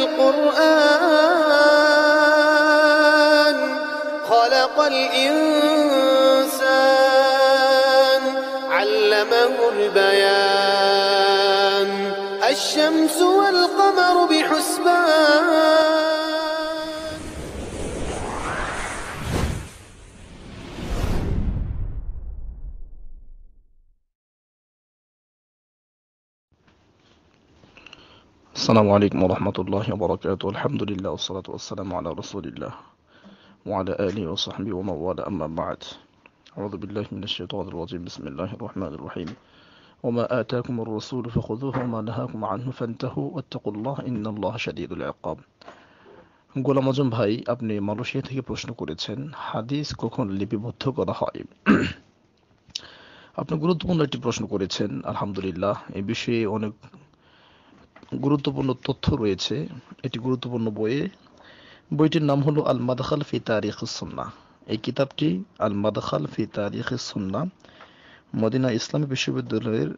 القرآن خلق الإنسان السلام عليكم ورحمة الله وبركاته الحمد لله والصلاة والسلام على رسول الله وعلى آله وصحبه ومن والاه أما بعد أعوذ بالله من الشيطان الرجيم بسم الله الرحمن الرحيم وما آتاكم الرسول فخذوه وما نهاكم عنه فانتهوا واتقوا الله إن الله شديد العقاب গোলাম আজম ভাই আপনি মালয়েশিয়া থেকে প্রশ্ন করেছেন হাদিস কখন লিপিবদ্ধ করা হয় আপনি গুরুত্বপূর্ণ একটি প্রশ্ন করেছেন আলহামদুলিল্লাহ এই বিষয়ে অনেক গুরুত্বপূর্ণ তথ্য রয়েছে। এটি গুরুত্বপূর্ণ বইয়ে। বইটির নাম হলো আল মাদখাল ফি তারিখ সুন্না এই কিতাবটি আল মাদখাল ফি তারিখ সুন্না মদিনা ইসলামী বিশ্ববিদ্যালয়ের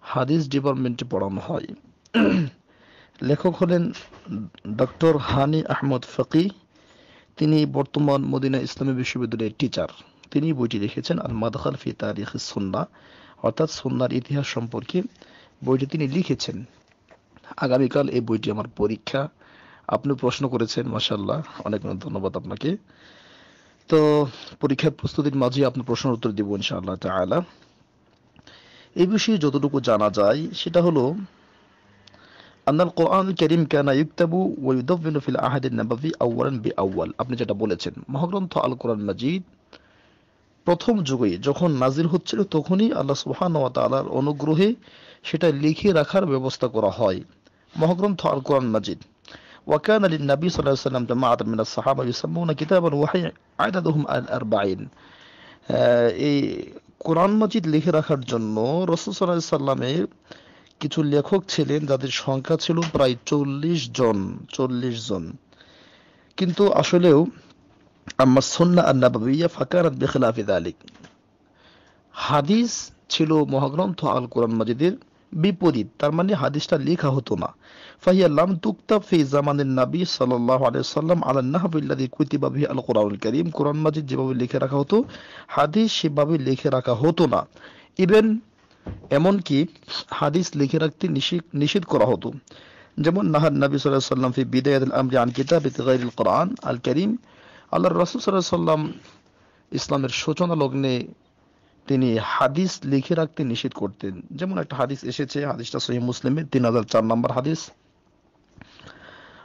হাদিস ডিপার্টমেন্টে পড়ানো হয়। লেখক হলেন ডক্টর হানি আহমদ ফকি। তিনি বর্তমান মদিনা ইসলামী বিশ্ববিদ্যালয়ের টিচার। তিনি বইটি লিখেছেন আল মাদখাল ফি তারিখ সুন্না অর্থাৎ সুন্নার ইতিহাস সম্পর্কে বইটি তিনি লিখেছেন। আগামীকাল এই বইটি আমার পরীক্ষা। আপনি প্রশ্ন করেছেন মাসাল্লাহ অনেক অনেক ধন্যবাদ আপনাকে। তো পরীক্ষার প্রস্তুতির মাঝে আপনি প্রশ্নের উত্তর দিব ইনশাআল্লাহ তাআলা। এই বিষয়ে যতটুকু জানা যায়, সেটা হলো, আন্নাল কোরআন করিম কানা ইউক্তাবু ফিল নাবাবি আউয়ালান আপনি যেটা বলেছেন, মহাগ্রন্থ আল কোরআন মাজিদ প্রথম যুগে যখন নাজিল হচ্ছিল, তখনই আল্লাহ সুবহানাহু ওয়া অনুগ্রহে সেটা লিখে রাখার ব্যবস্থা করা হয়। মহাগ্রন্থ আল কোরআন মাজিদ وكان للنبي صلى الله عليه وسلم جماعة من الصحابة يسمون كتاب الوحي عددهم الأربعين এই কোরআন মাজিদ লিখে রাখার জন্য রসুল সাল্লাহ সাল্লামের কিছু লেখক ছিলেন যাদের সংখ্যা ছিল প্রায় চল্লিশ জন চল্লিশ জন কিন্তু আসলেও আম্মা সন্না আন্নাবাবিয়া ফাকারাত বেখলাফি দালিক হাদিস ছিল মহাগ্রন্থ আল কোরআন মাজিদের বিপরীত, তার মানে হাদিসটা লেখা হতো না। ফাহিয়া লাম ফি জামানের নবী সাল্লাল্লাহু আলাইহি সাল্লাম আলা নাহবিল্লাযী কুতিবা বিহি আল কোরআনুল কারীম। কোরআন মাজিদ যেভাবে লিখে রাখা হতো, হাদিস সেভাবে লিখে রাখা হতো না। ইভেন এমনকি হাদিস লিখে রাখতে নিষেধ করা হতো। যেমন নাহার নবী আলাইহি সাল্লাম ফি বিদায়াতিল আমরি আন গায়রিল কোরআন আল কারীম। আল্লাহর রাসূল আলাইহি সাল্লাম ইসলামের সূচনা লগ্নে তিনি হাদিস লিখে রাখতে নিষেধ করতেন। যেমন একটা হাদিস এসেছে, হাদিসটা সহি মুসলিমের তিন হাজার চার নম্বর হাদিস।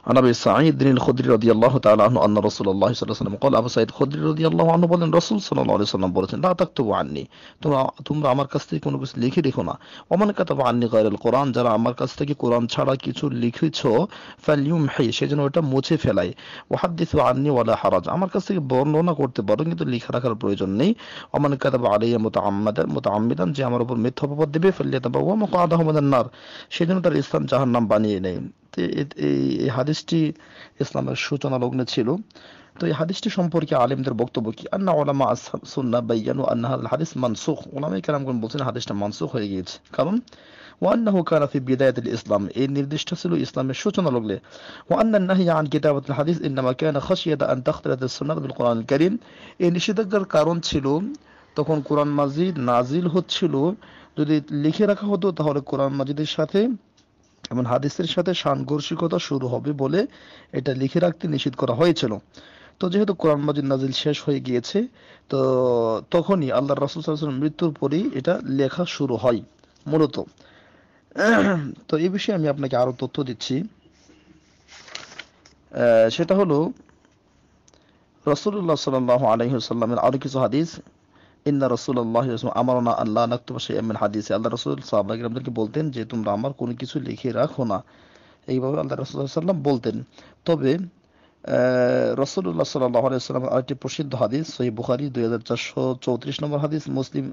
عن ابي سعيد الخدري رضي الله تعالى عنه ان رسول الله صلى الله عليه وسلم قال ابو سعيد الخدري رضي الله عنه বলেন রাসূল সাল্লাল্লাহু আলাইহি সাল্লাম বলেছেন লা তাকতুবু আন্নি তোমরা তোমরা আমার কাছ থেকে কোনো কিছু লিখে রেখো না ওমান কাতাবা আন্নি গায়রুল কোরআন যারা আমার কাছ থেকে কোরআন ছাড়া কিছু লিখেছো ফালইউমহি সেজন্য ওটা মুছে ফেলাই ওয়াহাদ্দিসু আন্নি ওয়ালা হারাজ আমার কাছ থেকে বর্ণনা করতে পারো কিন্তু লিখে রাখার প্রয়োজন নেই ওমান কাতাবা আলাইয়া মুতাআম্মাদান মুতাআম্মিদান যে আমার উপর মিথ্যা অপবাদ দেবে ফালিয়াতাবা ওয়া মাকাদাহু মিনান নার সেজন্য তার স্থান জাহান্নাম বানিয়ে নেয় এই হাদিসটি ইসলামের সূচনা লগ্নে ছিল। তো এই হাদিসটি সম্পর্কে আলিমদের বক্তব্য কি? আন্না ওলামা সুন্না বাইয়ানু আন্না হাদিস মানসুখ। ওলামাই কেরামগণ বলছেন হাদিসটা মানসুখ হয়ে গিয়েছে। কারণ ইসলাম, এই নির্দিষ্ট ছিল ইসলামের সূচনা ওয়ান্না নাহি আন হাদিস ইন্নামা কানা খাশিয়াতা আন বিল কোরআনিল কারীম। এই নিষেধাজ্ঞার কারণ ছিল, তখন কোরআন মাজিদ নাজিল হচ্ছিল। যদি লিখে রাখা হতো, তাহলে কোরআন মাজিদের সাথে এমন হাদিসের সাথে সাংঘর্ষিকতা শুরু হবে বলে এটা লিখে রাখতে নিষেধ করা হয়েছিল। তো যেহেতু কোরআন মাজিদ নাজিল শেষ হয়ে গিয়েছে, তো তখনই আল্লাহ রসুল মৃত্যুর পরেই এটা লেখা শুরু হয়, মূলত। তো এই বিষয়ে আমি আপনাকে আরও তথ্য দিচ্ছি। সেটা হলো রসুল্লাহ সাল আলহিসাল্লামের আরও কিছু হাদিস। ইন্না রসুল্লাহ আমারনা আল্লাহ নাকতুবা হাদিসে আল্লাহ রসুল সাহাবাহিকরামদেরকে বলতেন যে, তোমরা আমার কোনো কিছু লিখে রাখো না। এইভাবে আল্লাহ রসুল্লাহ সাল্লাম বলতেন। তবে রসুল্লাহ সাল্লাহ আলাইসাল্লাম আরেকটি প্রসিদ্ধ হাদিস সহি দুই হাজার চারশো চৌত্রিশ নম্বর হাদিস, মুসলিম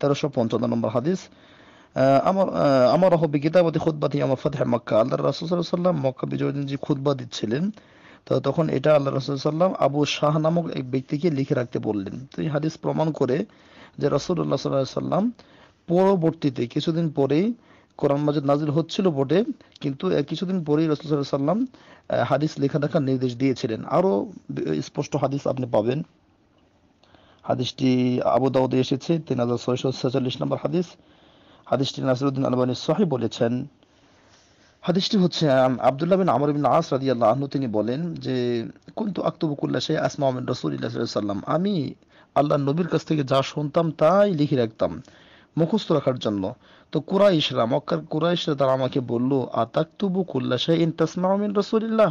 তেরোশো পঞ্চান্ন নম্বর হাদিস আমার আমার হবে কিতাবতি খুদ্বাতি আমার ফাতেহ মক্কা। আল্লাহ রসুল সাল্লাম মক্কা বিজয় যে খুদ্া দিচ্ছিলেন তো তখন এটা আল্লাহ রসুল সাল্লাম আবু শাহ নামক এক ব্যক্তিকে লিখে রাখতে বললেন। তো এই হাদিস প্রমাণ করে যে রসুল্লাহ সাল্লাহ সাল্লাম পরবর্তীতে কিছুদিন পরেই কোরআন মাজিদ নাজিল হচ্ছিল বটে, কিন্তু কিছুদিন পরেই রসুল সাল্লাম হাদিস লেখা দেখার নির্দেশ দিয়েছিলেন। আরও স্পষ্ট হাদিস আপনি পাবেন। হাদিসটি আবু দাউদে এসেছে, তিন হাজার ছয়শো ছেচল্লিশ নম্বর হাদিস। হাদিসটি নাসিরুদ্দিন আলবানী সহি বলেছেন। হাদিসটি হচ্ছে আবদুল্লাহ বিন আমর বিন আস রাদিয়াল্লাহু আনহু, তিনি বলেন যে, কুনতু আক্তুবু কুল্লা শাই আসমা মিন রাসূলিল্লাহ সাল্লাম আমি আল্লাহর নবীর কাছ থেকে যা শুনতাম, তাই লিখে রাখতাম, মুখস্থ রাখার জন্য। তো কুরাইশরা, মক্কার কুরাইশরা তারা আমাকে বলল, আতাকতুবু কুল্লা শাইইন তাসমা মিন রাসূলিল্লাহ?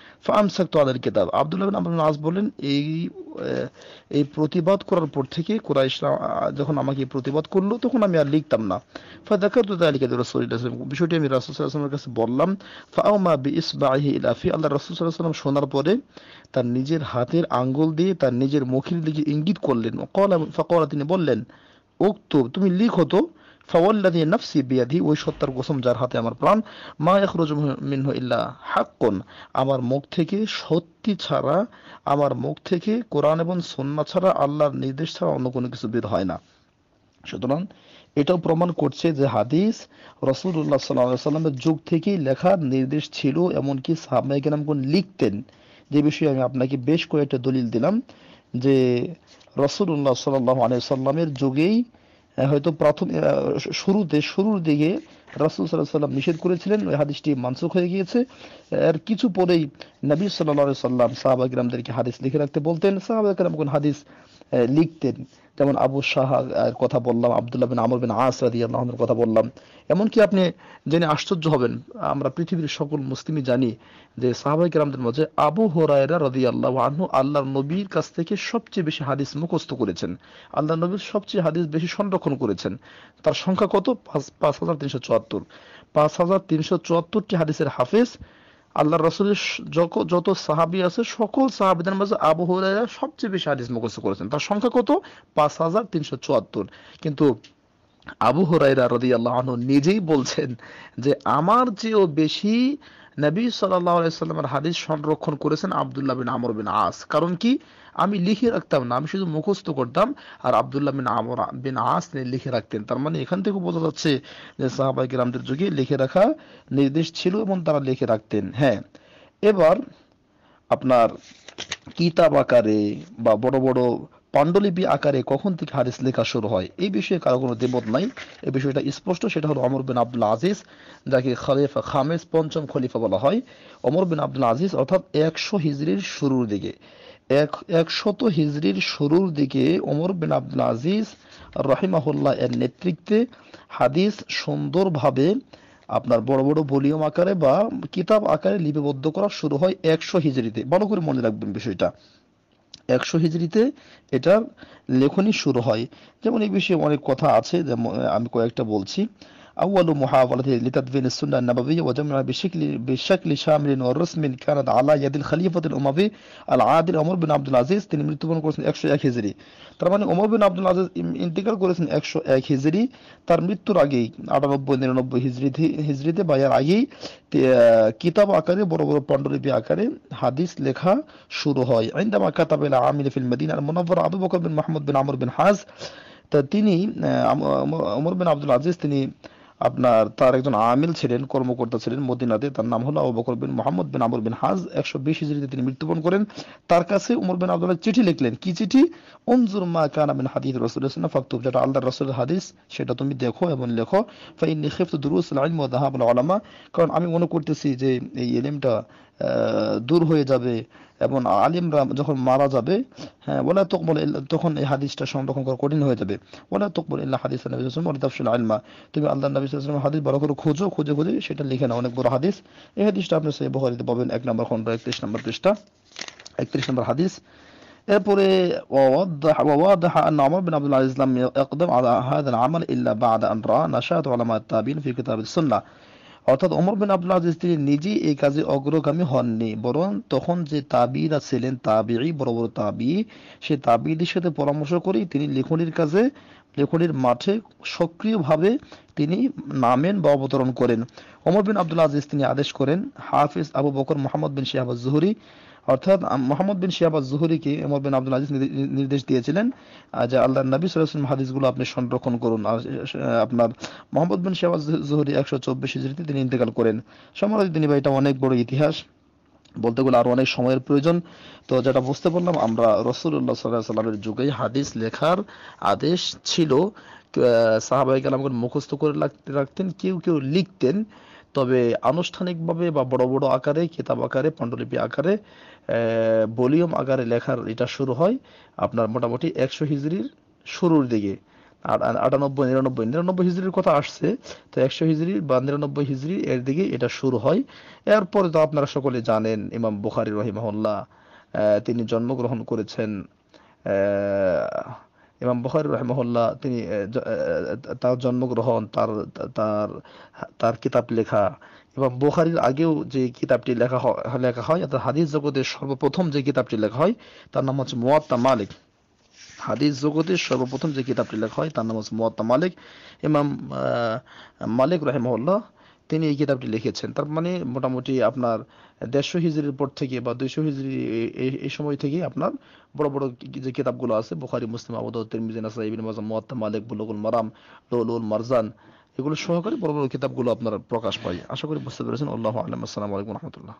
ফামসাকতু আলাল কিতাব। আব্দুল্লাহ বিন বিন আস বলেন এই এই প্রতিবাদ করার পর থেকে আহ, যখন আমাকে প্রতিবাদ করল তখন আমি আর লিখতাম না। যালিকা লিরাসূলিল্লাহ সাল্লাল্লাহু আলাইহি ওয়াসাল্লাম। বিষয়টি আমি রাসূল সাল্লাল্লাহু আলাইহি ওয়াসাল্লামের কাছে বললাম ফাআমা বিইসবাহি ইলা ফি আল্লাহ রাসূল সাল্লাল্লাহু আলাইহি শোনার পরে তার নিজের হাতের আঙ্গুল দিয়ে তার নিজের মুখের দিকে ইঙ্গিত করলেন। ফাকালা তিনি বললেন উক্তুব তুমি লিখো তো ওই সত্তার যার হাতে আমার প্রাণ, মা ইয়াখরুজু মিনহু ইল্লা আমার মুখ থেকে সত্যি ছাড়া, আমার মুখ থেকে কোরআন এবং সুন্নাহ ছাড়া আল্লাহর নির্দেশ ছাড়া অন্য কোনো কিছু বের হয় না। সুতরাং এটাও প্রমাণ করছে যে হাদিস রসুল্লাহ সাল্লাহ সাল্লামের যুগ থেকেই লেখার নির্দেশ ছিল, এমনকি সাহাবাই কেরামগণ লিখতেন। যে বিষয়ে আমি আপনাকে বেশ কয়েকটা দলিল দিলাম, যে রসুল্লাহ সাল্লাহ আলিয়া সাল্লামের যুগেই হয়তো প্রথম শুরুতে, শুরুর দিকে রাসুল সাল্লাহ সাল্লাম নিষেধ করেছিলেন, ওই হাদিসটি মানসুখ হয়ে গিয়েছে। আর কিছু পরেই নবী সাল্লাহ সাল্লাম সাহাবা কিরামদেরকে হাদিস লিখে রাখতে বলতেন। সাহাবা কিরাম কোন হাদিস লিখতেন। যেমন আবু শাহ কথা বললাম, আব্দুল্লাহ বিন আমর বিন আস আনহুর কথা বললাম। এমনকি আপনি জেনে আশ্চর্য হবেন, আমরা পৃথিবীর সকল মুসলিমই জানি যে সাহাবাই কেরামদের মধ্যে আবু হোরায়রা রাদিয়াল্লাহু আনহু আল্লাহর নবীর কাছ থেকে সবচেয়ে বেশি হাদিস মুখস্থ করেছেন। আল্লাহ নবীর সবচেয়ে হাদিস বেশি সংরক্ষণ করেছেন। তার সংখ্যা কত? পাঁচ হাজার তিনশো চুয়াত্তর। পাঁচ হাজার তিনশো চুয়াত্তরটি হাদিসের হাফেজ আল্লাহ রসুলের যত- সাহাবি আছে, সকল সাহাবিদের মাঝে আবু হুরায়রা সবচেয়ে বেশি হাদিস মুখস্থ করেছেন। তার সংখ্যা কত? পাঁচ হাজার তিনশো চুয়াত্তর। কিন্তু আবু হুরাইরা রদি আল্লাহ নিজেই বলছেন যে, আমার চেয়েও বেশি নবী সাল্লাহ আলাইসাল্লামের হাদিস সংরক্ষণ করেছেন আবদুল্লাহ বিন আমর বিন আস। কারণ কি? আমি লিখে রাখতাম না, আমি শুধু মুখস্থ করতাম। আর আব্দুল্লাহ বিন আমর বিন আস লিখে রাখতেন। তার মানে এখান থেকে বোঝা যাচ্ছে যে সাহাবাই কিরামদের যুগে লিখে রাখা নির্দেশ ছিল এবং তারা লিখে রাখতেন। হ্যাঁ এবার আপনার কিতাব আকারে বা বড় বড় পাণ্ডুলিপি আকারে কখন থেকে হাদিস লেখা শুরু হয়, এই বিষয়ে কারও কোনো দেবত নাই। এই বিষয়টা স্পষ্ট, সেটা হলো অমর বিন আব্দুল আজিজ, যাকে খলিফা খামেস পঞ্চম খলিফা বলা হয়। অমর বিন আব্দুল আজিজ অর্থাৎ একশো হিজরির শুরুর দিকে। এক, একশত হিজরির শুরুর দিকে ওমর বিন আব্দুল আজিজ রহিমাহুল্লাহ এর নেতৃত্বে হাদিস সুন্দরভাবে আপনার বড় বড় ভলিউম আকারে বা কিতাব আকারে লিপিবদ্ধ করা শুরু হয় একশো হিজরিতে। ভালো করে মনে রাখবেন বিষয়টা। একশো হিজরিতে এটার লেখনী শুরু হয়। যেমন এই বিষয়ে অনেক কথা আছে, যেমন আমি কয়েকটা বলছি। أول محاولة لتدوين السنة النبوية وجمعها بشكل بشكل شامل ورسمي كانت على يد الخليفة الأموي العادل عمر بن عبد العزيز তিনি মৃত্যুবরণ করেছেন একশো এক হিজরি তার মানে ওমর বিন আব্দুল আজিজ ইম- ইন্তেকাল করেছেন একশো এক হিজরি তার মৃত্যুর আগেই আটানব্বই নিরানব্বই হিজরিতে হিজরিতে বা এর আগেই তে- আহ, কিতাব আকারে বড় বড় পাণ্ডুলিপি আকারে হাদিস লেখা শুরু হয় عندما كتب إلى عامل في المدينة المنورة أبو بكر بن محمد بن عمرو بن حاز তা তিনি আহ, আম- আম- ওমর বিন আব্দুল আজিজ তিনি আপনার তার একজন আমিল ছিলেন কর্মকর্তা ছিলেন মদিনাতে। তার নাম হলো আবু বকর বিন মোহাম্মদ বিন আমর বিন হাজ। একশো বিশ হিজড়িতে তিনি মৃত্যুবরণ করেন। তার কাছে উমর বিন আব্দুল্লাহ চিঠি লিখলেন। কি চিঠি? অনজুর মা কানা বিন হাদিস রসুল ফাকতুব। যেটা আল্লাহ রসুল হাদিস সেটা তুমি দেখো এবং লেখো। ফাইন খিফতু দুরুস আল ইলম ওয়া কারণ আমি মনে করতেছি যে এই ইলমটা আহ, দূর হয়ে যাবে এবং আলিমরা যখন মারা যাবে হ্যাঁ বলে তকবল তখন এই হাদিসটা সংরক্ষণ করা কঠিন হয়ে যাবে বলে তকবল ইল্লা হাদিস নবী সাল্লাল্লাহু আলাইহি ওয়াসাল্লাম তাফসিল আলমা তুমি আল্লাহ নবী সাল্লাল্লাহু আলাইহি ওয়াসাল্লাম হাদিস বড় করে খোঁজো খুঁজে খুঁজে সেটা লিখে নাও অনেক বড় হাদিস এই হাদিসটা আপনি সেই বুখারীতে পাবেন এক নম্বর খন্ড 31 নম্বর পৃষ্ঠা 31 নম্বর হাদিস এরপরে ووضح وواضح أن عمر بن عبد العزيز لم يقدم على هذا العمل إلا بعد أن رأى نشاط علماء التابعين في كتاب السنة অর্থাৎ ওমর বিন আব্দুল আজিজ তিনি নিজেই এই কাজে অগ্রগামী হননি, বরং তখন যে তাবিরা ছিলেন তাবিই বড় বড় তাবি সে তাবিদের সাথে পরামর্শ করেই তিনি লেখনির কাজে, লেখনির মাঠে সক্রিয়ভাবে তিনি নামেন বা অবতরণ করেন। ওমর বিন আব্দুল আজিজ তিনি আদেশ করেন, হাফিজ আবু বকর মোহাম্মদ বিন শেহাবাজ জুহরি অর্থাৎ মোহাম্মদ বিন শিহাব জুহরিকে ওমর বিন আব্দুল আজিজ নির্দেশ দিয়েছিলেন যে আল্লাহ নবী সাল্লাল্লাহু হাদিসগুলো আপনি সংরক্ষণ করুন। আর আপনার মোহাম্মদ বিন শিহাব জুহরি একশো চব্বিশ হিজরিতে তিনি ইন্তেকাল করেন। সমাজ তিনি এটা অনেক বড় ইতিহাস। বলতে গেলে আরও অনেক সময়ের প্রয়োজন। তো যেটা বুঝতে পারলাম, আমরা রসুল্লাহ সাল্লাহ সাল্লামের যুগে হাদিস লেখার আদেশ ছিল সাহাবাই কালামকে মুখস্থ করে রাখতেন, কেউ কেউ লিখতেন। তবে আনুষ্ঠানিকভাবে বা বড় বড় আকারে কিতাব আকারে পাণ্ডুলিপি আকারে ভলিউম আকারে লেখার এটা শুরু হয় আপনার মোটামুটি একশো হিজড়ির শুরুর দিকে। আর আটানব্বই নিরানব্বই নিরানব্বই হিজড়ির কথা আসছে তো একশো হিজড়ি বা নিরানব্বই হিজড়ি এর দিকে এটা শুরু হয়। এরপরে তো আপনারা সকলে জানেন ইমাম বুখারি রহিমাহুল্লাহ আহ, তিনি জন্মগ্রহণ করেছেন আহ, ইমাম বুখারি রহিমাহুল্লাহ, তিনি তার জন্মগ্রহণ, তার তার তার কিতাব লেখা। এবং বুখারির আগেও যে কিতাবটি লেখা লেখা হয়, অর্থাৎ হাদিস জগতের সর্বপ্রথম যে কিতাবটি লেখা হয়, তার নাম হচ্ছে মুয়াত্তা মালিক। হাদিস জগতের সর্বপ্রথম যে কিতাবটি লেখা হয়, তার নাম হচ্ছে মুয়াত্তা মালিক। ইমাম মালিক রহিমাহুল্লাহ তিনি এই কিতাবটি লিখেছেন। তার মানে মোটামুটি আপনার দেড়শো হিজড়ির পর থেকে বা দুইশো হিজড়ি এই- সময় থেকে আপনার বড় বড় যে কিতাবগুলো আছে, বোখারি, মুসলিম, আবু দাউদ, তিরমিজি মালিক, বুলুগুল মারাম, লুলুল মারজান, এগুলো সহকারে বড় বড় কিতাবগুলো আপনার প্রকাশ পায়। আশা করি বুঝতে পেরেছেন। আল্লাহ আলম আসসালামু আলাইকুম রহমতুল্লাহ।